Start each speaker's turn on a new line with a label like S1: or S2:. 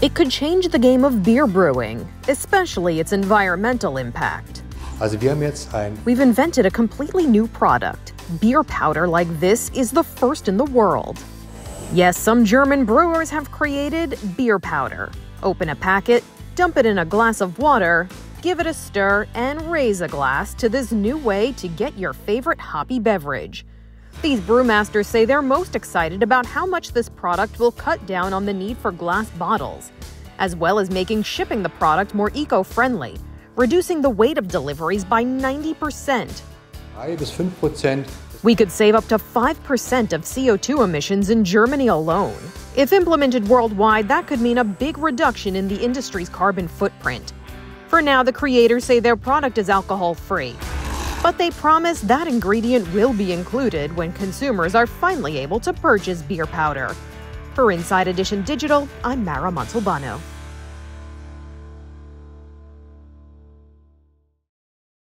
S1: It could change the game of beer brewing, especially its environmental impact.
S2: Also wir haben jetzt ein
S1: We've invented a completely new product. Beer powder like this is the first in the world. Yes, some German brewers have created beer powder. Open a packet, dump it in a glass of water, give it a stir, and raise a glass to this new way to get your favorite hoppy beverage. These brewmasters say they're most excited about how much this product will cut down on the need for glass bottles, as well as making shipping the product more eco friendly, reducing the weight of deliveries by 90%.
S2: 3 bis 5 Prozent
S1: We could save up to 5% of CO2 emissions in Germany alone. If implemented worldwide, that could mean a big reduction in the industry's carbon footprint. For now, the creators say their product is alcohol free. But they promise that ingredient will be included when consumers are finally able to purchase beer powder. For Inside Edition Digital, I'm Mara Montalbano.